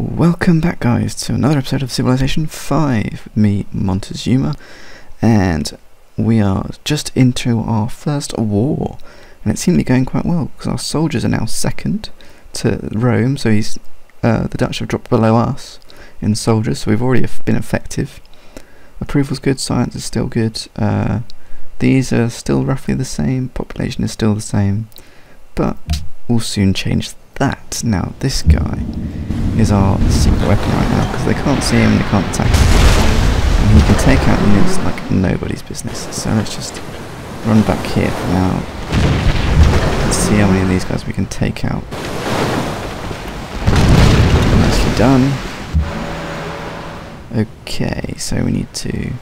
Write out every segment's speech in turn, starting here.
Welcome back guys to another episode of Civilization 5, me Montezuma, and we are just into our first war, and it seemed to be going quite well, because our soldiers are now second to Rome, so he's uh, the Dutch have dropped below us in soldiers, so we've already been effective. Approval's good, science is still good, uh, these are still roughly the same, population is still the same, but we'll soon change that. Now, this guy is our secret weapon right now because they can't see him, and they can't attack him. And he can take out units like nobody's business. So let's just run back here for now. Let's see how many of these guys we can take out. Nicely done. Okay, so we need to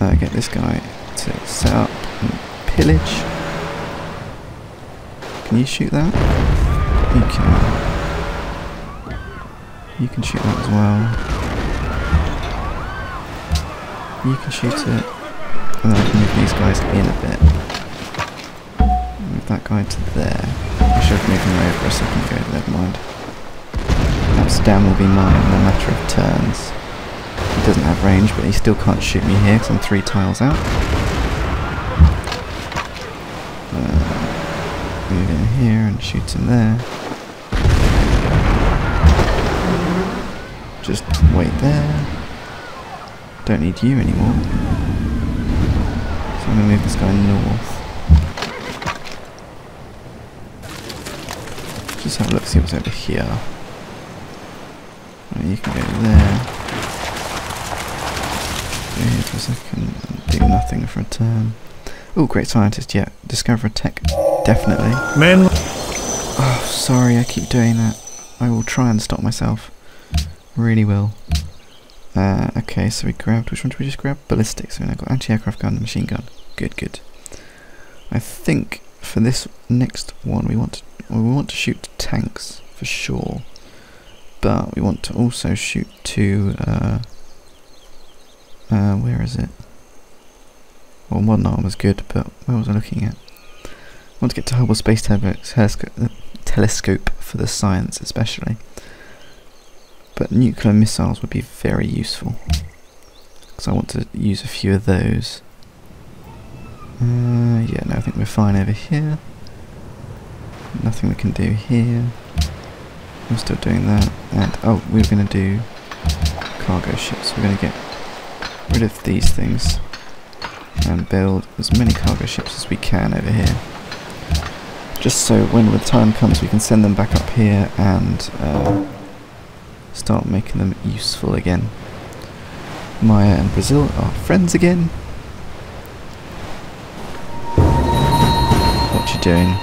uh, get this guy to set up and pillage. Can you shoot that? You can. You can shoot that as well. You can shoot it. And then I can move these guys in a bit. Move that guy to there. I should have moved him over a second ago, never mind. Amsterdam will be mine in a matter of turns. He doesn't have range, but he still can't shoot me here because I'm three tiles out. Uh, move in here and shoot him there. Just wait there. Don't need you anymore. So I'm going to move this guy north. Just have a look, see what's over here. Right, you can go there. Go here for a second do nothing for a turn. Oh, great scientist, yeah. Discover a tech, definitely. Men. Sorry, I keep doing that. I will try and stop myself. Really will. Uh, okay, so we grabbed, which one did we just grab? Ballistics. So we now got anti-aircraft gun and machine gun. Good, good. I think for this next one we want to, well, we want to shoot tanks for sure, but we want to also shoot to uh, uh, where is it? Well, modern armor's good, but where was I looking at? I want to get to Hubble Space Telescope for the science, especially. But nuclear missiles would be very useful. Because I want to use a few of those. Uh, yeah, no, I think we're fine over here. Nothing we can do here. I'm still doing that. And, oh, we're going to do cargo ships. We're going to get rid of these things. And build as many cargo ships as we can over here. Just so when the time comes we can send them back up here and... Uh, start making them useful again. Maya and Brazil are friends again. What you doing?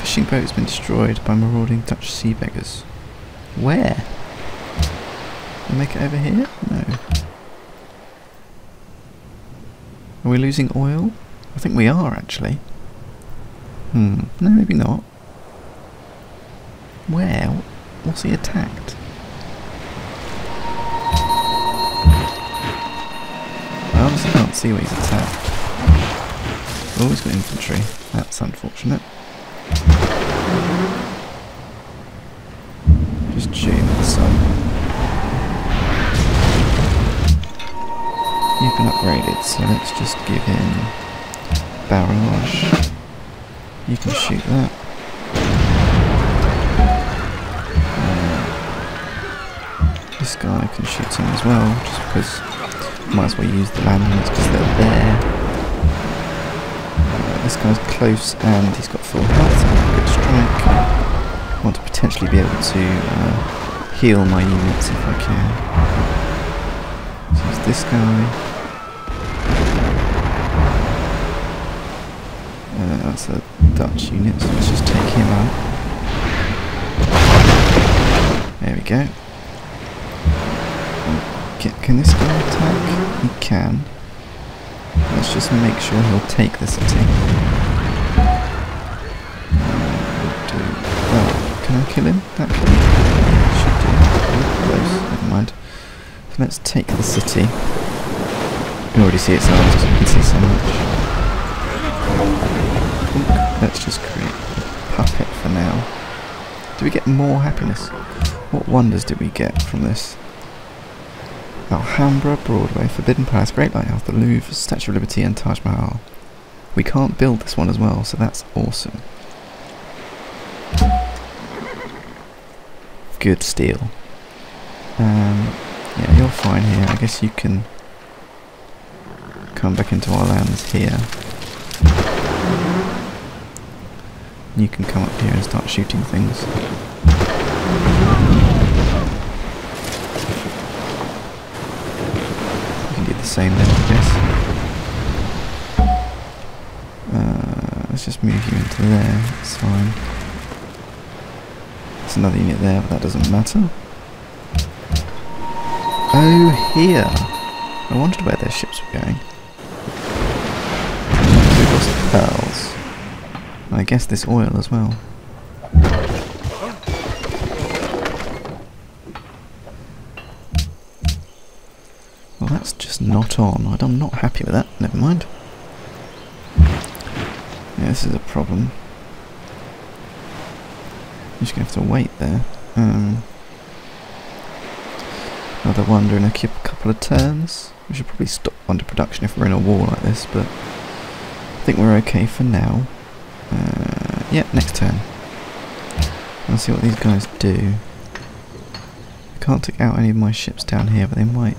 Fishing boat has been destroyed by marauding Dutch sea beggars. Where? Make it over here? No. Are we losing oil? I think we are actually. Hmm, no maybe not. Where? What's he attacked? I obviously can't see where he's attacked. Oh, he's got infantry. That's unfortunate. Just shoot the sun. You've been upgraded, so let's just give him barrage. You can shoot that. This guy can shoot him as well, just because might as well use the land units because they're there. Uh, this guy's close and he's got full health, good strike. I want to potentially be able to uh, heal my units if I can. So this guy. That's a Dutch unit, so let's just take him out. There we go. Can, can this guy attack? He can. Let's just make sure he'll take the city. Oh, can I kill him? That can should do. Close. Never mind. So let's take the city. You can already see its arms you can see so much. Let's just create a puppet for now. Do we get more happiness? What wonders did we get from this? Alhambra, Broadway, Forbidden Palace, Great Lighthouse, the Louvre, Statue of Liberty and Taj Mahal. We can't build this one as well, so that's awesome. Good steel. Um, yeah, you're fine here. I guess you can come back into our lands here. You can come up here and start shooting things. You can do the same then, I guess. Uh, let's just move you into there, it's fine. There's another unit there, but that doesn't matter. Oh, here! I wondered where their ships were going. We've got some pearls. I guess this oil as well. Well, that's just not on. I'm not happy with that. Never mind. Yeah, this is a problem. I'm just going to have to wait there. Um, another wonder in a couple of turns. We should probably stop under production if we're in a war like this, but I think we're okay for now. Yeah, next turn. Let's see what these guys do. I can't take out any of my ships down here, but they might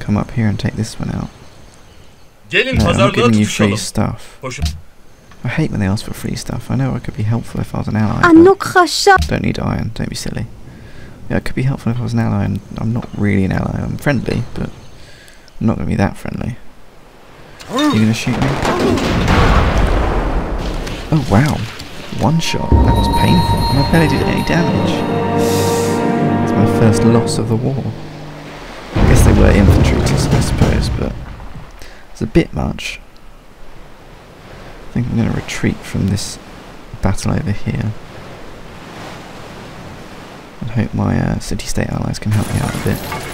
come up here and take this one out. Gelin No, I'm not giving you free tutuşalım. stuff. I hate when they ask for free stuff. I know I could be helpful if I was an ally. but Anok Khasha. don't need iron, don't be silly. Yeah, it could be helpful if I was an ally, and I'm not really an ally. I'm friendly, but I'm not going to be that friendly. Are You going to shoot me? Oh wow, one shot. That was painful, and I barely did any damage. It's my first loss of the war. I guess they were infantry, I suppose, but it's a bit much. I think I'm going to retreat from this battle over here and hope my uh, city-state allies can help me out a bit.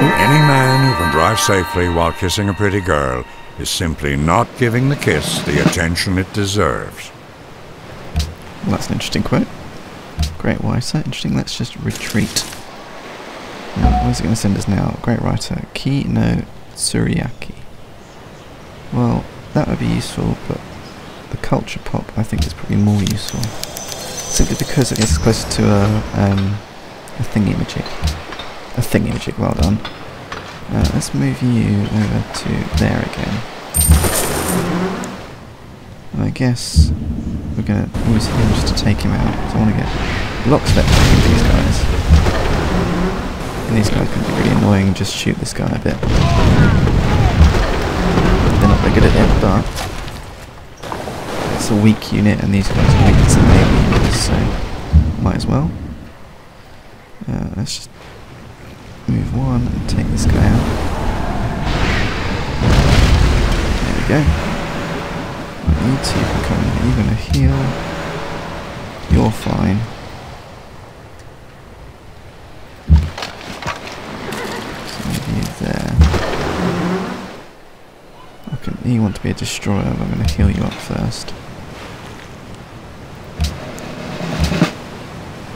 Any man who can drive safely while kissing a pretty girl is simply not giving the kiss the attention it deserves. Well, that's an interesting quote. Great writer. Interesting. Let's just retreat. Now, where's it going to send us now? Great writer. Ki no Tsurayuki. Well, that would be useful, but the culture pop I think is probably more useful. Simply because it is closer to a, um, a thingy magic. A thingy magic, well done. Uh, let's move you over to there again. And I guess we're going to use him just to take him out. So I want to get lockstep back these guys. And these guys can be really annoying, just shoot this guy a bit. They're not very good at it, but it's a weak unit and these guys are weak to melee so might as well. Uh, let's just and take this guy out. There we go. You two can come in. You're gonna heal. You're fine. You there. I can, you want to be a destroyer, but I'm gonna heal you up first.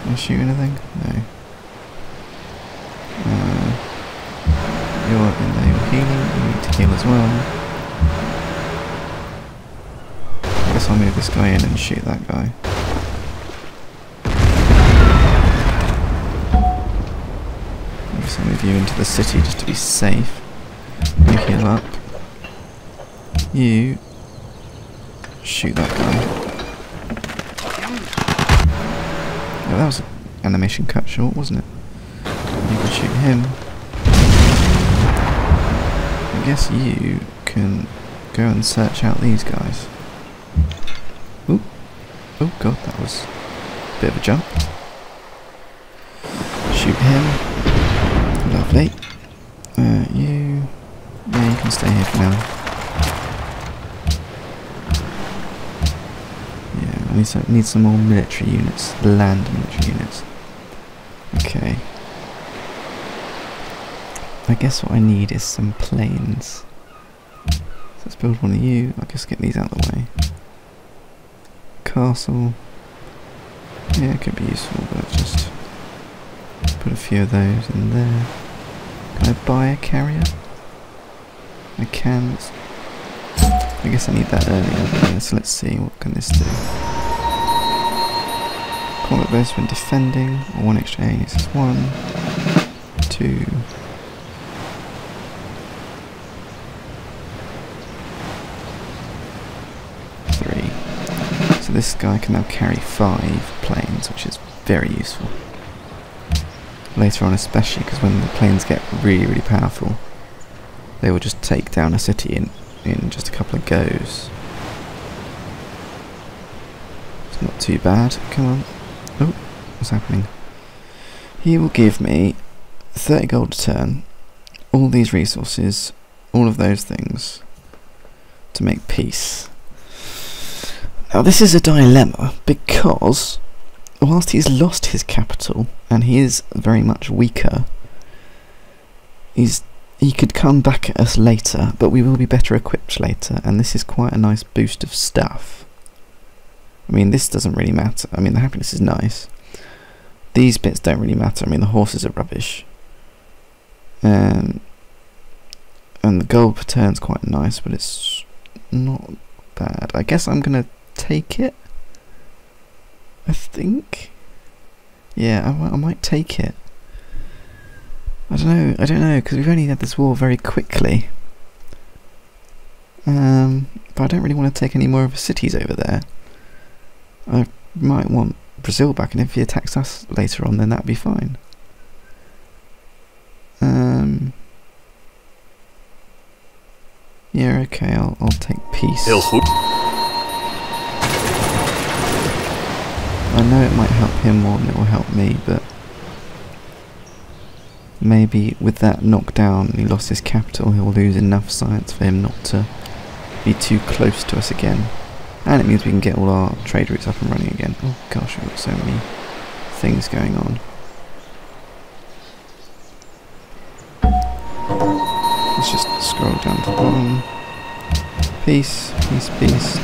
Can I shoot anything? No. Uh, you're in there, you're healing, you need to heal as well. I guess I'll move this guy in and shoot that guy. I guess I'll move you into the city just to be safe. You heal up. You shoot that guy. That was an animation cut short, wasn't it? You can shoot him. I guess you can go and search out these guys. Ooh. Oh god, that was a bit of a jump. Shoot him. Lovely. Uh, you... Yeah, you can stay here for now. Yeah, I need some, need some more military units. Land military units. Okay. I guess what I need is some planes. let's build one of you. I'll just get these out of the way. Castle. Yeah, it could be useful, but just put a few of those in there. Can I buy a carrier? I can. I guess I need that earlier, so let's see, what can this do? Combat burst when defending, one extra is one, two, three. So this guy can now carry five planes, which is very useful. Later on especially, because when the planes get really, really powerful, they will just take down a city in, in just a couple of goes. It's not too bad. Come on. Oh, what's happening? He will give me 30 gold a turn, all these resources, all of those things, to make peace. Now this is a dilemma, because whilst he's lost his capital, and he is very much weaker, he's he could come back at us later, but we will be better equipped later, and this is quite a nice boost of stuff. I mean, this doesn't really matter. I mean, the happiness is nice. These bits don't really matter. I mean, the horses are rubbish. Um, and the gold turn's quite nice, but it's not bad. I guess I'm going to take it. I think. Yeah, I, I might take it. I don't know, I don't know, because we've only had this war very quickly. Um, but I don't really want to take any more of the cities over there. I might want Brazil back, and if he attacks us later on, then that'd be fine. Um, yeah, okay, I'll, I'll take peace. Know it might help him more than it will help me, but maybe with that knockdown, he lost his capital, he'll lose enough science for him not to be too close to us again. And it means we can get all our trade routes up and running again. Oh gosh, we've got so many things going on. Let's just scroll down to the bottom. Peace, peace, peace.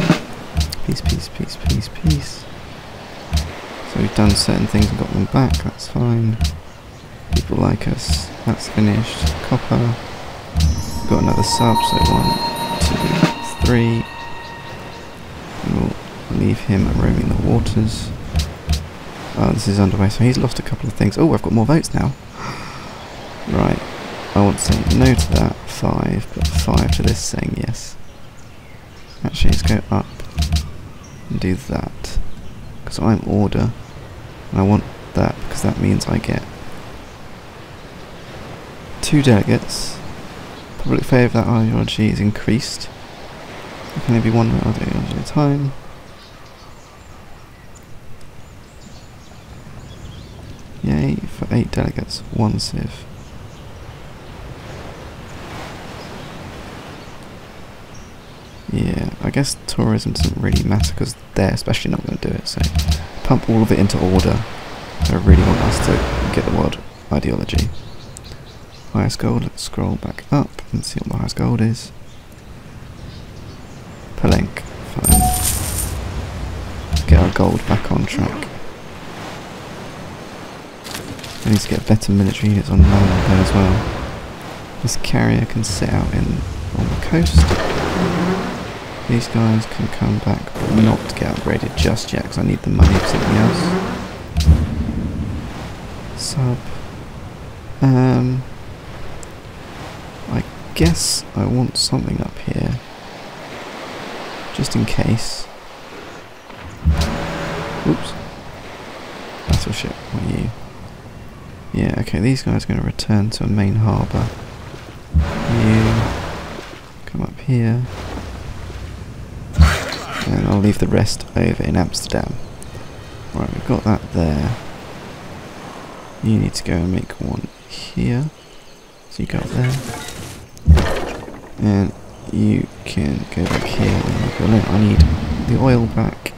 Peace, peace, peace, peace, peace. So we've done certain things and got them back, that's fine. People like us, that's finished. Copper. Got another sub, so one, two, three. We'll leave him roaming the waters. Oh, this is underway, so he's lost a couple of things. Oh, I've got more votes now. Right. I want to say no to that. Five, but five to this saying yes. Actually, let's go up and do that. Because I'm order. And I want that because that means I get two delegates. Public favour of that ideology is increased. There can only be one ideology at a time. Yay, for eight delegates, one civ. Yeah, I guess tourism doesn't really matter because they're especially not going to do it, so pump all of it into order. I really want us to get the world ideology. Highest gold, let's scroll back up and see what the highest gold is. Palenque, fine. Get our gold back on track. I need to get better military units on land there as well. This carrier can sit out in on the coast. These guys can come back, but not get upgraded just yet, because I need the money for something else. Sub. Um, I guess I want something up here, just in case. Oops. Battleship, what are you? Yeah, okay, these guys are going to return to a main harbour. You come up here. And I'll leave the rest over in Amsterdam. Right, we've got that there. You need to go and make one here. So you go up there. And you can go back here and make your I need the oil back.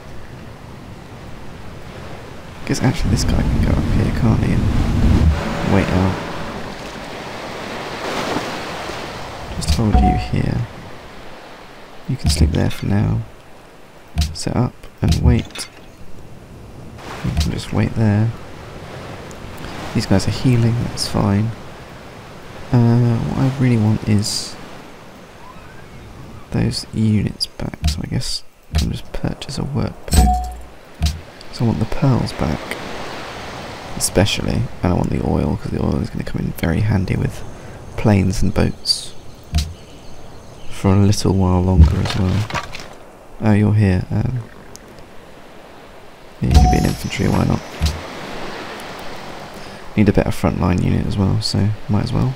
Guess actually this guy can go up here, can't he? And wait out. Just hold you here. You can sleep there for now. Set up and wait. You can just wait there. These guys are healing, that's fine. Uh, what I really want is those units back, so I guess I can just purchase a workboat. So I want the pearls back, especially, and I want the oil, because the oil is going to come in very handy with planes and boats for a little while longer as well. Oh, you're here. Um, yeah, you can be an infantry, why not? Need a better frontline unit as well, so might as well.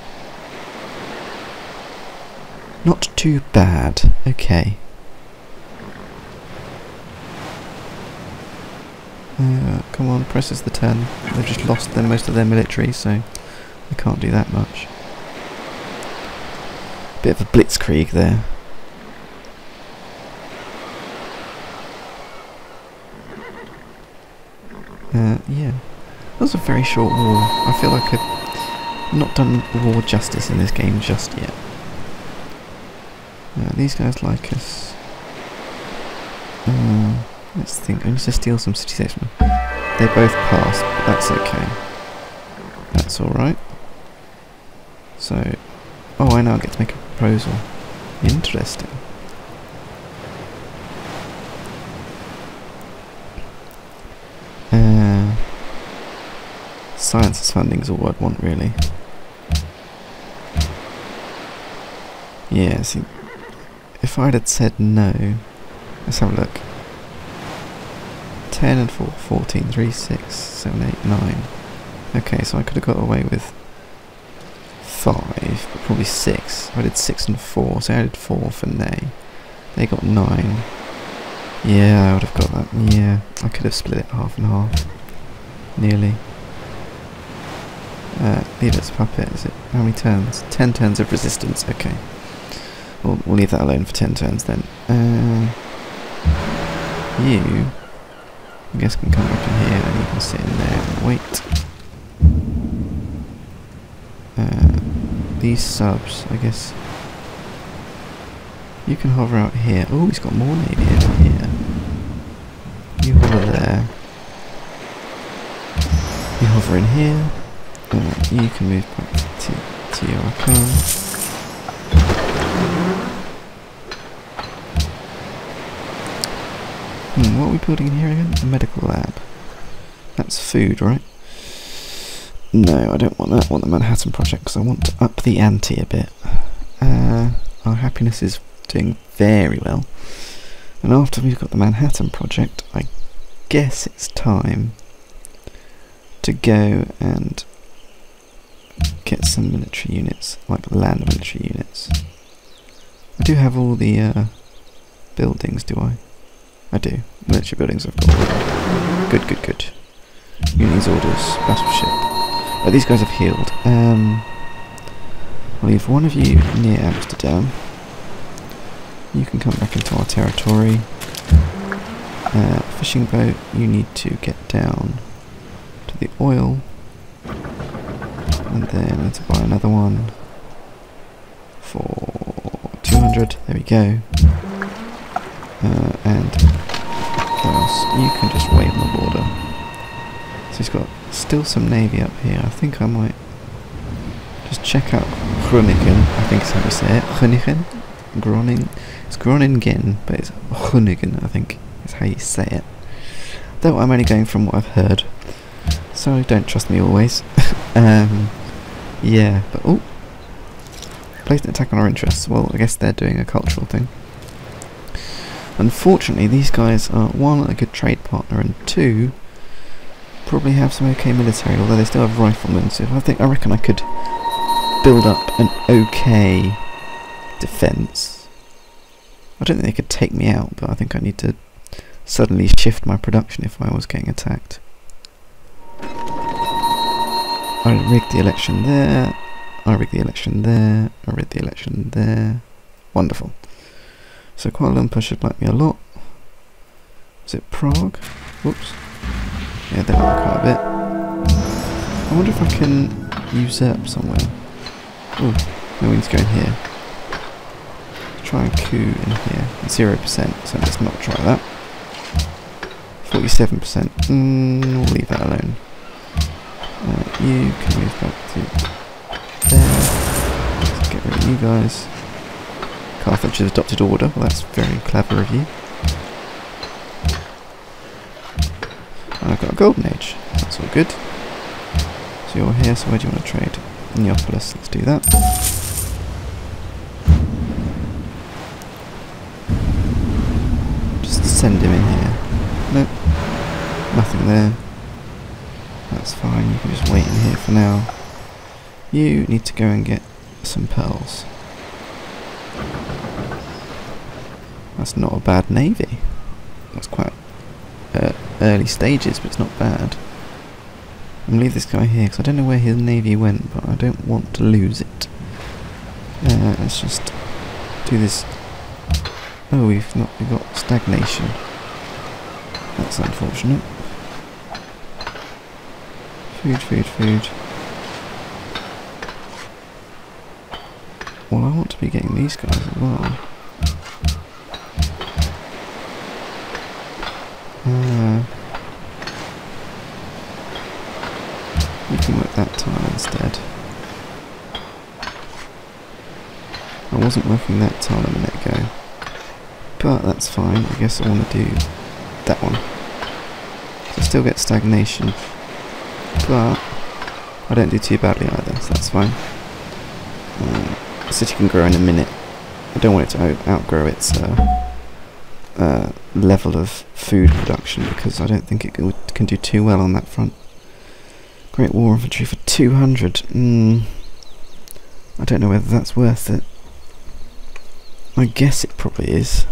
Not too bad. Okay. Uh, come on, presses the turn. They've just lost their, most of their military, so they can't do that much. Bit of a blitzkrieg there. Uh, yeah. That was a very short war. I feel like I've not done war justice in this game just yet. Uh, these guys like us. Uh, let's think. I need to steal some city statesmen. They both passed, but that's okay. That's alright. So, oh, I now get to make a proposal. Interesting. Science funding is all I'd want, really. Yeah, see, if I'd had said no, let's have a look. 10 and 4, 14, 3, 6, 7, 8, 9. Okay, so I could have got away with 5, but probably 6. I did 6 and 4, so I did 4 for nay. They got 9. Yeah, I would have got that. Yeah, I could have split it half and half. Nearly. Uh, leave it puppet, is it? How many turns? 10 turns of resistance, okay. We'll, we'll leave that alone for 10 turns then. Uh, you, I guess, can come up in here and you can sit in there and wait. Uh, these subs, I guess. You can hover out here. Oh, he's got more navy in here. You hover there. You hover in here. Uh, you can move back to, to your account. Hmm, what are we building in here again? A medical lab. That's food, right? No, I don't want that. I want the Manhattan Project because I want to up the ante a bit. Uh, our happiness is doing very well. And after we've got the Manhattan Project, I guess it's time to go and get some military units, like land military units. I do have all the uh, buildings, do I? I do. Military buildings I've got. Good, good, good. Uni's orders. Battleship. Oh, these guys have healed. Um, I'll leave one of you near Amsterdam. You can come back into our territory. Uh, fishing boat, you need to get down to the oil. And then let's buy another one for 200. There we go. Uh, and else? You can just wait on the border. So he's got still some navy up here. I think I might just check out Groningen. I think is how you say it. Groningen? Groningen? It's Groningen, but it's Groningen, I think is how you say it. Though I'm only going from what I've heard. So don't trust me always. um, yeah, but oh. Placed an attack on our interests. Well, I guess they're doing a cultural thing. Unfortunately, these guys are one, a good trade partner, and two, probably have some okay military, although they still have riflemen, so I think I reckon I could build up an okay defence. I don't think they could take me out, but I think I need to suddenly shift my production if I was getting attacked. I rigged the election there, I rigged the election there, I rigged the election there. Wonderful. So Kuala Lumpur should like me a lot. Is it Prague? Whoops. Yeah, they like quite a bit. I wonder if I can usurp somewhere. Oh, no, we need to go in here. try a coup in here. 0%, so let's not try that. 47%. Mm, we'll leave that alone. You can move back to there. Let's get rid of you guys. Carthage has adopted order. Well, that's very clever of you. And I've got a golden age. That's all good. So you're here, so where do you want to trade? Neapolis, let's do that. Just send him in here. Nope. Nothing there. That's fine, you can just wait in here for now. You need to go and get some pearls. That's not a bad navy. That's quite uh, early stages, but it's not bad. I'm gonna leave this guy here because I don't know where his navy went, but I don't want to lose it. Uh, let's just do this. Oh, we've not we got stagnation. That's unfortunate. Food, food, food. Well, I want to be getting these guys as well. Uh, can work that tile instead. I wasn't working that tile a minute ago. But that's fine. I guess I want to do that one. So I still get stagnation. But I don't do too badly either, so that's fine. Um, the city can grow in a minute. I don't want it to outgrow its uh, uh, level of food production because I don't think it can do too well on that front. Great War Infantry for 200. Mm, I don't know whether that's worth it. I guess it probably is.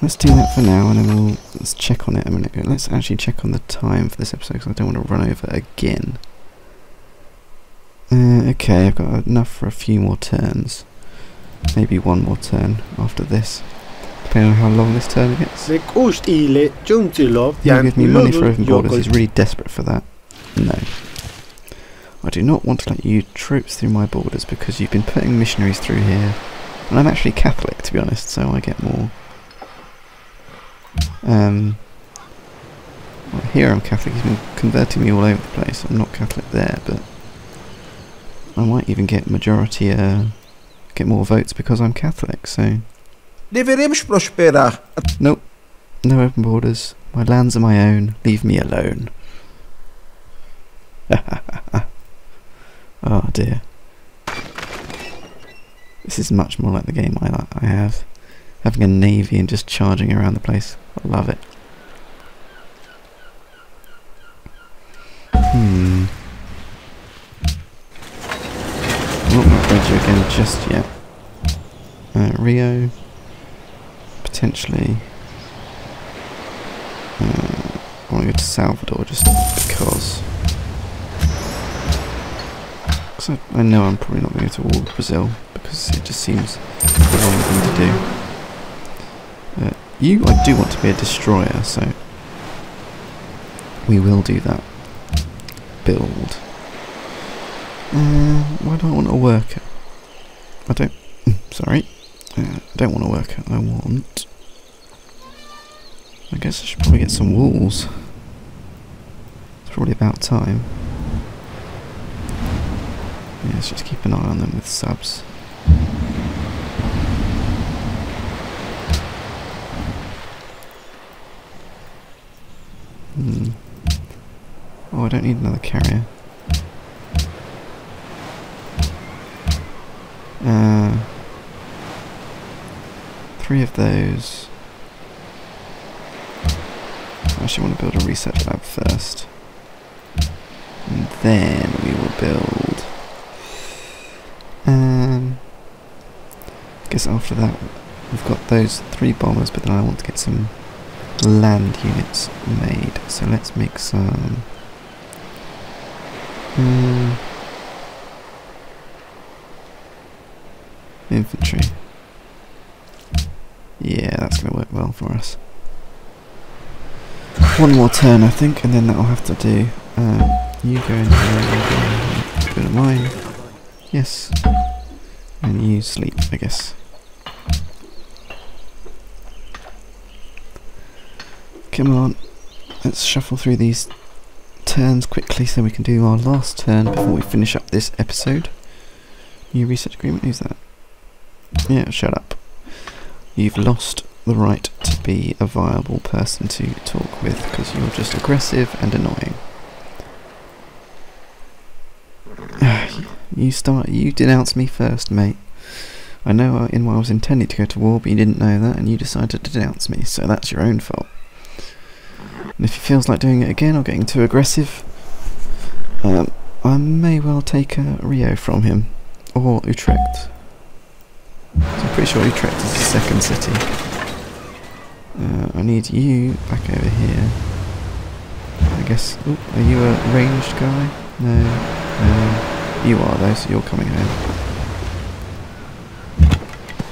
Let's do that for now and then we'll let's check on it a minute ago. Let's actually check on the time for this episode because I don't want to run over again. Uh, okay, I've got enough for a few more turns. Maybe one more turn after this. Depending on how long this turn gets. Med kost ile Juntilov You give me money for open borders, he's really desperate for that. No. I do not want to let you troops through my borders because you've been putting missionaries through here. And I'm actually Catholic to be honest, so I get more. Um, well, here I'm Catholic, he's been converting me all over the place. I'm not Catholic there, but I might even get majority uh, get more votes because I'm Catholic, so... Deveremos prosperar. Nope. No open borders. My lands are my own. Leave me alone. oh dear. This is much more like the game I, I have. Having a navy and just charging around the place. I love it. Hmm. Not you again just yet. Uh, Rio. Potentially. Uh, I want to go to Salvador just because. Because I, I, know I'm probably not going to go to Brazil because it just seems the wrong thing to do. You, I do want to be a destroyer, so we will do that build. Uh, why do I want a worker? I don't... Sorry. Uh, I don't want a worker. I want... I guess I should probably get some walls. It's probably about time. Yeah, let's just keep an eye on them with subs. I don't need another carrier. Uh, three of those. I actually want to build a research lab first. And then we will build... Um, I guess after that we've got those three bombers, but then I want to get some land units made. So let's make some... Um, Infantry. Yeah, that's going to work well for us. One more turn, I think, and then that'll have to do. Um, you go in here, you go in here. Mine. Yes. And you sleep, I guess. Come on, let's shuffle through these turns quickly so we can do our last turn before we finish up this episode. New research agreement, who's that? Yeah, shut up. You've lost the right to be a viable person to talk with because you're just aggressive and annoying. you start, you denounce me first, mate. I know in what I was intending to go to war, but you didn't know that, and you decided to denounce me, so that's your own fault. And if he feels like doing it again or getting too aggressive, um, I may well take a Rio from him. Or Utrecht. So I'm pretty sure Utrecht is the second city. Uh, I need you back over here. I guess. Ooh, are you a ranged guy? No. No. You are though, so you're coming home.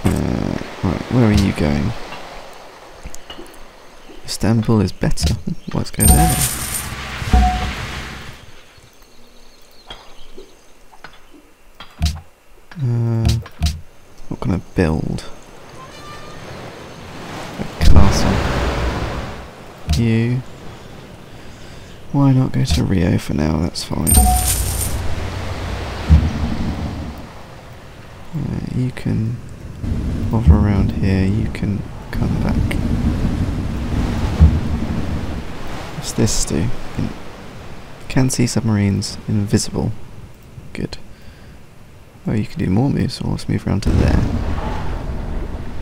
Uh, right, where are you going? Istanbul is better. Let's go there. Uh, what can I build? A castle. You. Why not go to Rio for now? That's fine. Uh, you can hover around here. You can come back. What's this do? In can see submarines invisible. Good. Oh, you can do more moves, so let's move around to there.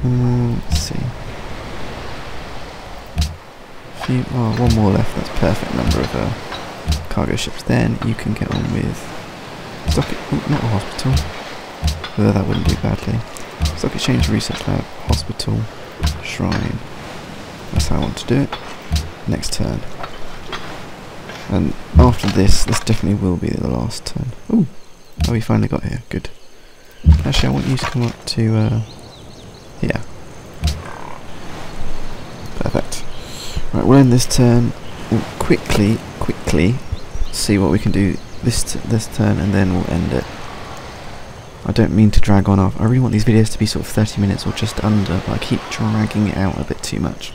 Uh, let's see. Few, oh, one more left, that's perfect number of uh, cargo ships. Then you can get on with Stock oh, not a hospital. Although that wouldn't do badly. Stock Exchange Research Lab, Hospital, Shrine. That's how I want to do it. Next turn. And after this, this definitely will be the last turn. Ooh, oh, we finally got here. Good. Actually, I want you to come up to, uh, yeah. Perfect. Right, we'll end this turn. We'll quickly, quickly see what we can do this this turn, and then we'll end it. I don't mean to drag on off. I really want these videos to be sort of 30 minutes or just under, but I keep dragging it out a bit too much.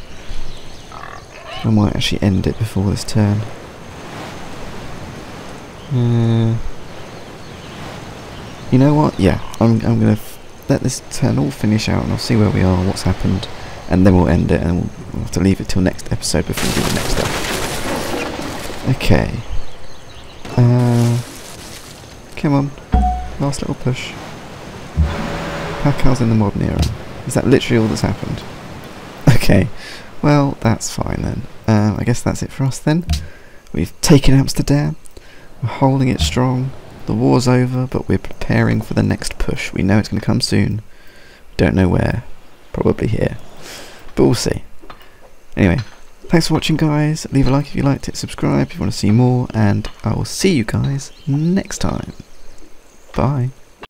I might actually end it before this turn. Uh, you know what? Yeah, I'm, I'm going to let this turn all finish out and I'll see where we are, what's happened, and then we'll end it and we'll, have to leave it till next episode before we do the next stuff. Okay. Uh, come on. Last little push. Pacal's in the modern era. Is that literally all that's happened? Okay. Well, that's fine then. Uh, I guess that's it for us then. We've taken Amsterdam. We're holding it strong. The war's over, but we're preparing for the next push. We know it's going to come soon. Don't know where. Probably here. But we'll see. Anyway, thanks for watching guys. Leave a like if you liked it, subscribe if you want to see more, and I will see you guys next time. Bye.